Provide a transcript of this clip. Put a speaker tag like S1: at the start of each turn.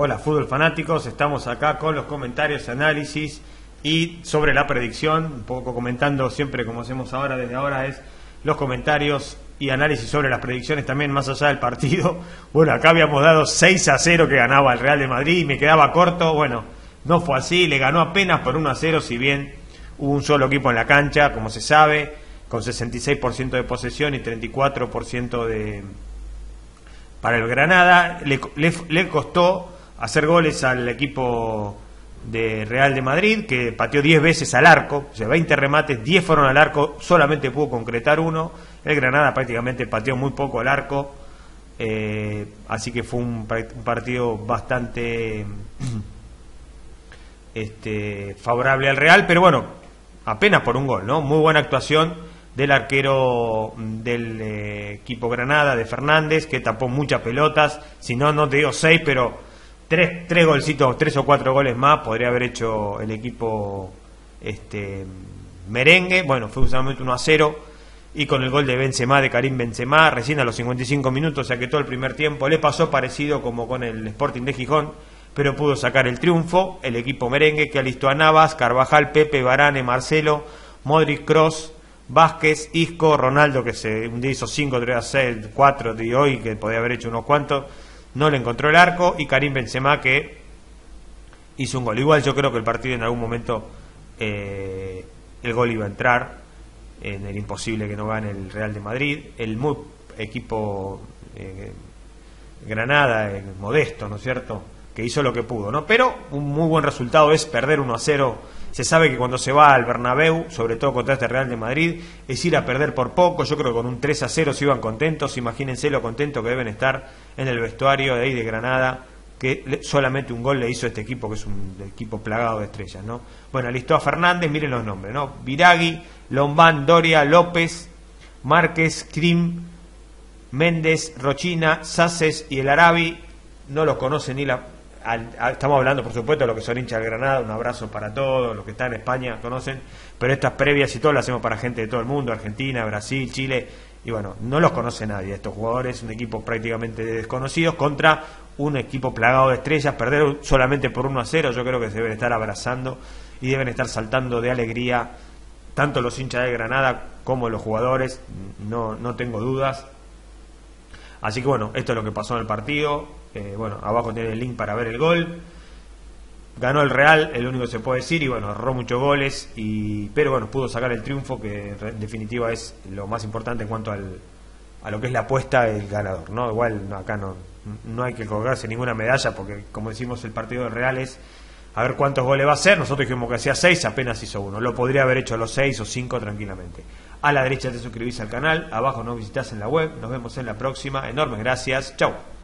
S1: Hola, fútbol fanáticos. Estamos acá con los comentarios, análisis y sobre la predicción. Un poco comentando siempre como hacemos ahora, desde ahora, es los comentarios y análisis sobre las predicciones también más allá del partido. Bueno, acá habíamos dado 6 a 0 que ganaba el Real de Madrid y me quedaba corto. Bueno, no fue así, le ganó apenas por 1 a 0, si bien hubo un solo equipo en la cancha, como se sabe, con 66% de posesión y 34% de para el Granada. Le, le, costó hacer goles al equipo de Real de Madrid, que pateó 10 veces al arco, o sea, 20 remates, 10 fueron al arco, solamente pudo concretar uno. El Granada prácticamente pateó muy poco al arco, eh, así que fue un, partido bastante este, favorable al Real, pero bueno, apenas por un gol, ¿no? Muy buena actuación del arquero del eh, equipo Granada, de Fernández, que tapó muchas pelotas, si no, no te digo seis, pero tres, tres golcitos, tres o cuatro goles más podría haber hecho el equipo este merengue, bueno, fue solamente 1 a 0 y con el gol de Benzema, de Karim Benzema, recién a los 55 minutos, o sea que todo el primer tiempo. Le pasó parecido como con el Sporting de Gijón, pero pudo sacar el triunfo, el equipo merengue que alistó a Navas, Carvajal, Pepe, Barane, Marcelo, Modric, Cross, Vázquez, Isco, Ronaldo, que se un día hizo 5, 3 6, 4 de hoy, que podía haber hecho unos cuantos, no le encontró el arco, y Karim Benzema, que hizo un gol. Igual yo creo que el partido en algún momento eh, el gol iba a entrar, en el imposible que no gane el Real de Madrid, el muy equipo eh, Granada, eh, modesto, ¿no es cierto?, que hizo lo que pudo, ¿no? Pero un muy buen resultado es perder 1 a 0 se sabe que cuando se va al Bernabéu, sobre todo contra este Real de Madrid, es ir a perder por poco. Yo creo que con un 3 a 0 se iban contentos. Imagínense lo contentos que deben estar en el vestuario de ahí de Granada, que solamente un gol le hizo este equipo, que es un equipo plagado de estrellas, ¿no? Bueno, listó a Fernández, miren los nombres, ¿no? Viragui, Lombán, Doria, López, Márquez, Krim, Méndez, Rochina, Saces y el Arabi. No los conoce ni la estamos hablando, por supuesto, de lo que son hinchas de Granada, un abrazo para todos, los que están en España conocen, pero estas previas y todo las hacemos para gente de todo el mundo, Argentina, Brasil, Chile, y bueno, no los conoce nadie estos jugadores, un equipo prácticamente desconocidos contra un equipo plagado de estrellas, perder solamente por 1 a 0, yo creo que se deben estar abrazando y deben estar saltando de alegría tanto los hinchas de Granada como los jugadores, no, no tengo dudas. Así que bueno, esto es lo que pasó en el partido, eh, bueno, abajo tiene el link para ver el gol. Ganó el Real, el único que se puede decir, y bueno, ahorró muchos goles, y, pero bueno, pudo sacar el triunfo, que en definitiva es lo más importante en cuanto al, a lo que es la apuesta del ganador, ¿no? Igual acá no, no hay que colgarse ninguna medalla, porque como decimos, el partido del Real es a ver cuántos goles va a hacer. Nosotros dijimos que hacía seis, apenas hizo uno. Lo podría haber hecho los seis o cinco tranquilamente. A la derecha te suscribís al canal, abajo nos visitas en la web. Nos vemos en la próxima. Enormes gracias. Chau.